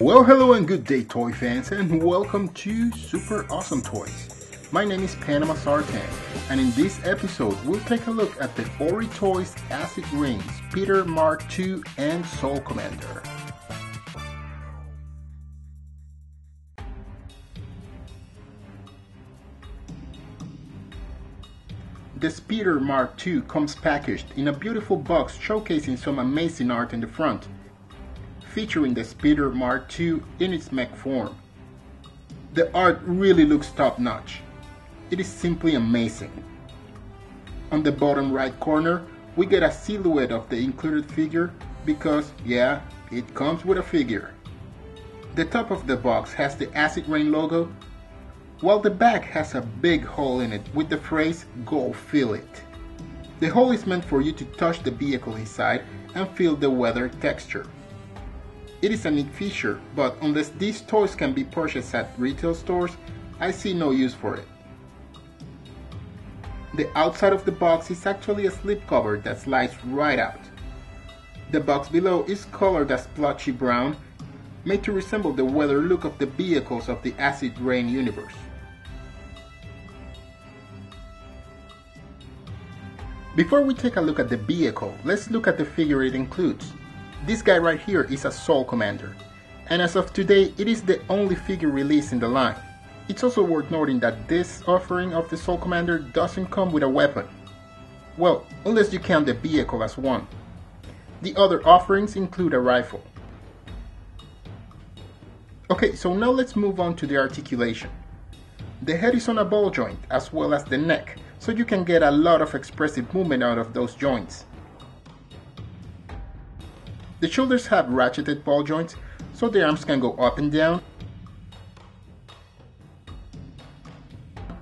Well, hello and good day, toy fans, and welcome to Super Awesome Toys. My name is Panama Zartan, and in this episode, we'll take a look at the Ori Toys Acid Rain Speeder Mark II and SOL Commander. The Speeder Mark II comes packaged in a beautiful box showcasing some amazing art in the front, featuring the Speeder Mark II in its mech form. The art really looks top notch. It is simply amazing. On the bottom right corner, we get a silhouette of the included figure because, yeah, it comes with a figure. The top of the box has the Acid Rain logo, while the back has a big hole in it with the phrase, Go Feel It. The hole is meant for you to touch the vehicle inside and feel the weather texture. It is a neat feature, but unless these toys can be purchased at retail stores, I see no use for it. The outside of the box is actually a slipcover that slides right out. The box below is colored as splotchy brown, made to resemble the weather look of the vehicles of the Acid Rain universe. Before we take a look at the vehicle, let's look at the figure it includes. This guy right here is a SOL Commander, and as of today, it is the only figure released in the line. It's also worth noting that this offering of the SOL Commander doesn't come with a weapon. Well, unless you count the vehicle as one. The other offerings include a rifle. Okay, so now let's move on to the articulation. The head is on a ball joint as well as the neck, so you can get a lot of expressive movement out of those joints. The shoulders have ratcheted ball joints, so the arms can go up and down,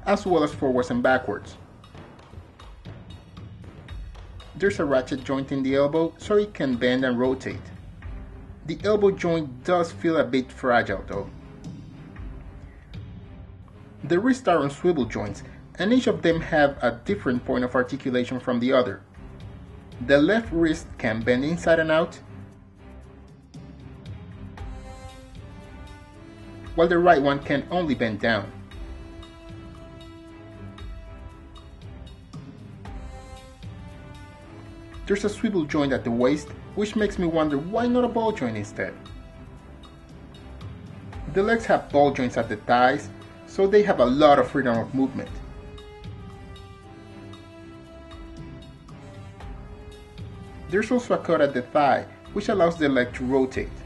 as well as forwards and backwards. There's a ratchet joint in the elbow, so it can bend and rotate. The elbow joint does feel a bit fragile though. The wrists are on swivel joints, and each of them have a different point of articulation from the other. The left wrist can bend inside and out, while the right one can only bend down. There's a swivel joint at the waist, which makes me wonder why not a ball joint instead. The legs have ball joints at the thighs, so they have a lot of freedom of movement. There's also a cut at the thigh, which allows the leg to rotate.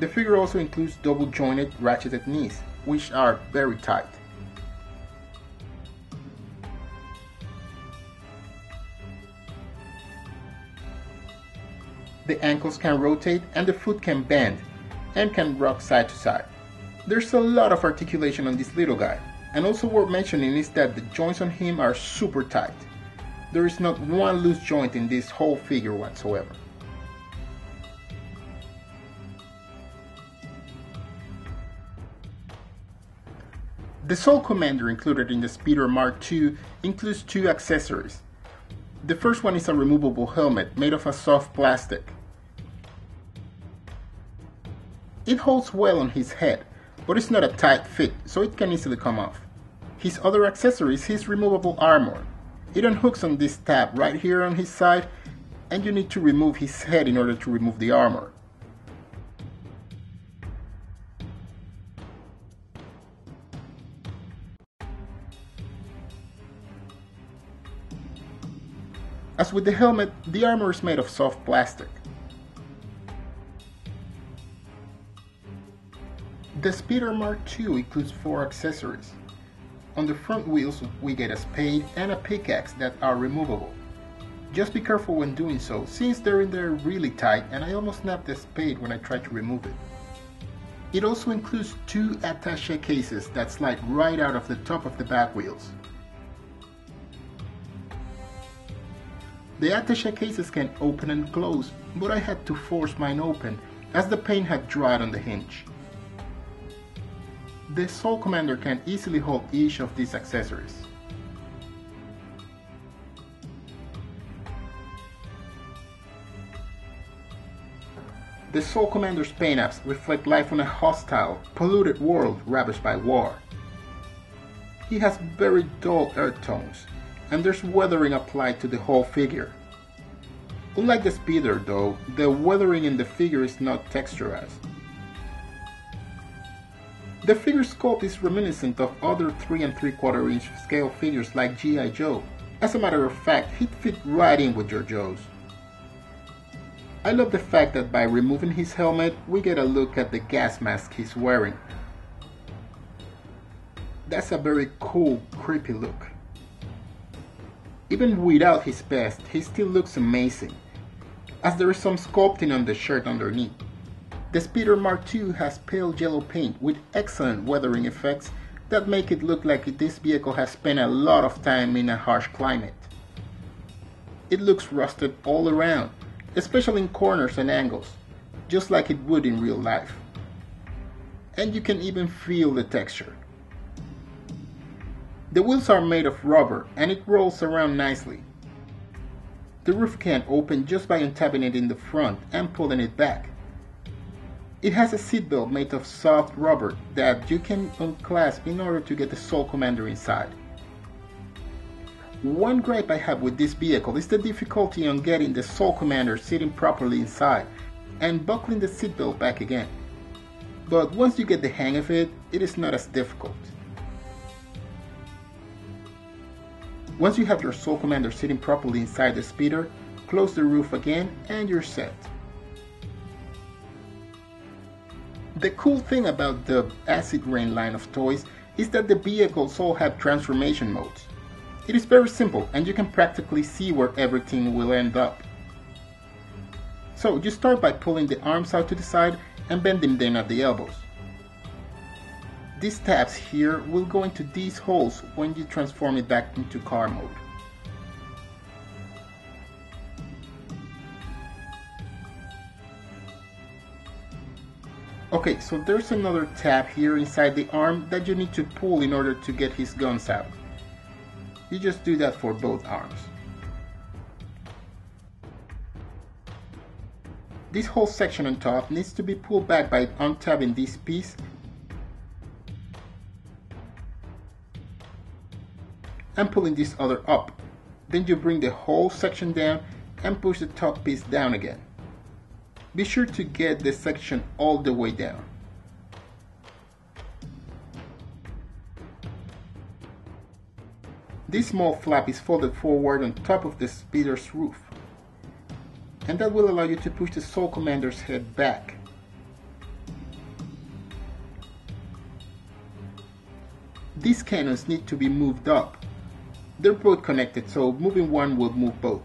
The figure also includes double jointed ratcheted knees, which are very tight. The ankles can rotate and the foot can bend and can rock side to side. There's a lot of articulation on this little guy. And also worth mentioning is that the joints on him are super tight. There is not one loose joint in this whole figure whatsoever. The SOL Commander included in the Speeder Mark II includes two accessories. The first one is a removable helmet made of a soft plastic. It holds well on his head, but it's not a tight fit, so it can easily come off. His other accessory is his removable armor. It unhooks on this tab right here on his side, and you need to remove his head in order to remove the armor. As with the helmet, the armor is made of soft plastic. The Speeder Mark II includes four accessories. On the front wheels, we get a spade and a pickaxe that are removable. Just be careful when doing so, since they're in there really tight and I almost snapped the spade when I tried to remove it. It also includes two attache cases that slide right out of the top of the back wheels. The attache cases can open and close, but I had to force mine open as the paint had dried on the hinge. The SOL Commander can easily hold each of these accessories. the SOL Commander's paint apps reflect life on a hostile, polluted world ravaged by war. He has very dull earth tones, and there's weathering applied to the whole figure. Unlike the speeder though, the weathering in the figure is not texturized. The figure sculpt is reminiscent of other 3 and 3 quarter inch scale figures like G.I. Joe. As a matter of fact, he'd fit right in with your Joes. I love the fact that by removing his helmet, we get a look at the gas mask he's wearing. That's a very cool, creepy look. Even without his vest, he still looks amazing, as there is some sculpting on the shirt underneath. The Speeder Mark II has pale yellow paint with excellent weathering effects that make it look like this vehicle has spent a lot of time in a harsh climate. It looks rusted all around, especially in corners and angles, just like it would in real life. And you can even feel the texture. The wheels are made of rubber and it rolls around nicely. The roof can open just by untapping it in the front and pulling it back. It has a seatbelt made of soft rubber that you can unclasp in order to get the SOL Commander inside. One gripe I have with this vehicle is the difficulty on getting the SOL Commander sitting properly inside and buckling the seatbelt back again. But once you get the hang of it, it is not as difficult. Once you have your SOL Commander sitting properly inside the speeder, close the roof again and you're set. The cool thing about the Acid Rain line of toys is that the vehicles all have transformation modes. It is very simple and you can practically see where everything will end up. So you start by pulling the arms out to the side and bending them at the elbows. These tabs here will go into these holes when you transform it back into car mode. Okay, so there's another tab here inside the arm that you need to pull in order to get his guns out. You just do that for both arms. This whole section on top needs to be pulled back by untabbing this piece and pulling this other up. Then you bring the whole section down and push the top piece down again. Be sure to get the section all the way down. This small flap is folded forward on top of the speeder's roof, and that will allow you to push the SOL Commander's head back. These cannons need to be moved up. They're both connected, so moving one will move both.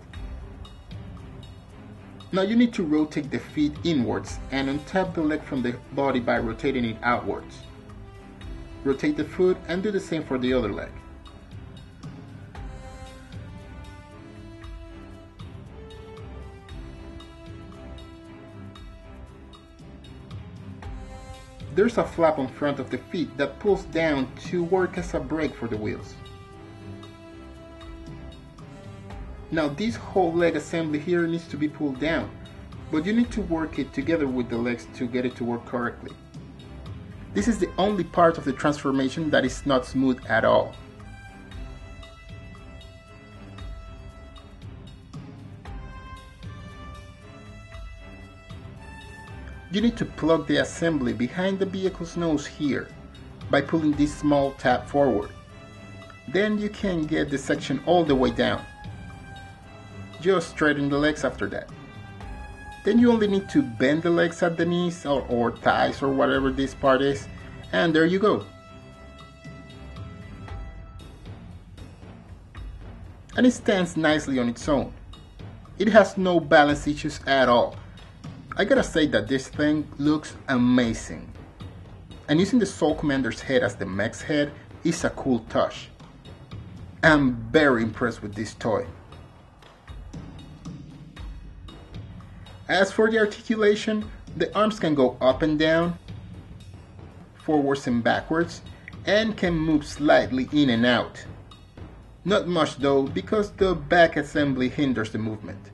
Now you need to rotate the feet inwards and untap the leg from the body by rotating it outwards. Rotate the foot and do the same for the other leg. There's a flap on front of the feet that pulls down to work as a brake for the wheels. Now this whole leg assembly here needs to be pulled down, but you need to work it together with the legs to get it to work correctly. This is the only part of the transformation that is not smooth at all. You need to plug the assembly behind the vehicle's nose here by pulling this small tab forward. Then you can get the section all the way down just straighten the legs after that. Then you only need to bend the legs at the knees or, or thighs or whatever this part is, and there you go. And it stands nicely on its own. It has no balance issues at all. I gotta say that this thing looks amazing. And using the SOL Commander's head as the mech's head is a cool touch. I'm very impressed with this toy. As for the articulation, the arms can go up and down, forwards and backwards, and can move slightly in and out. Not much though, because the back assembly hinders the movement.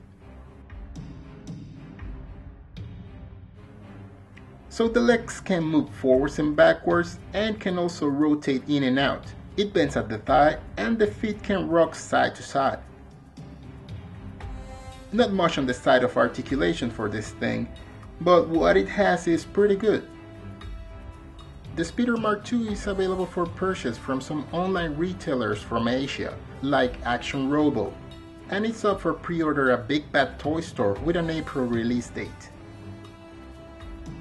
So the legs can move forwards and backwards and can also rotate in and out. It bends at the thigh and the feet can rock side to side. Not much on the side of articulation for this thing, but what it has is pretty good. The Speeder Mark II is available for purchase from some online retailers from Asia, like Action Robo, and it's up for pre-order at Big Bad Toy Store with an April release date.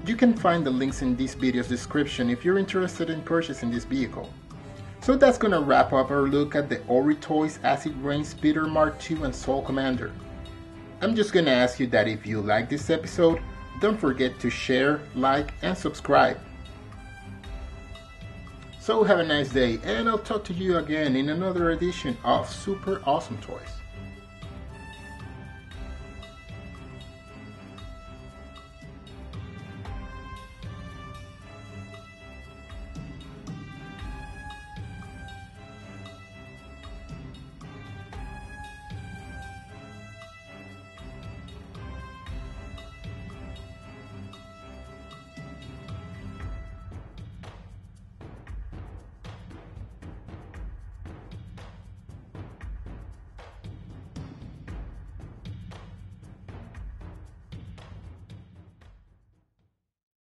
You can find the links in this video's description if you're interested in purchasing this vehicle. So that's gonna wrap up our look at the Ori Toys Acid Rain Speeder Mark II and SOL Commander. I'm just gonna ask you that if you like this episode, don't forget to share, like, and subscribe. So have a nice day, and I'll talk to you again in another edition of Super Awesome Toys.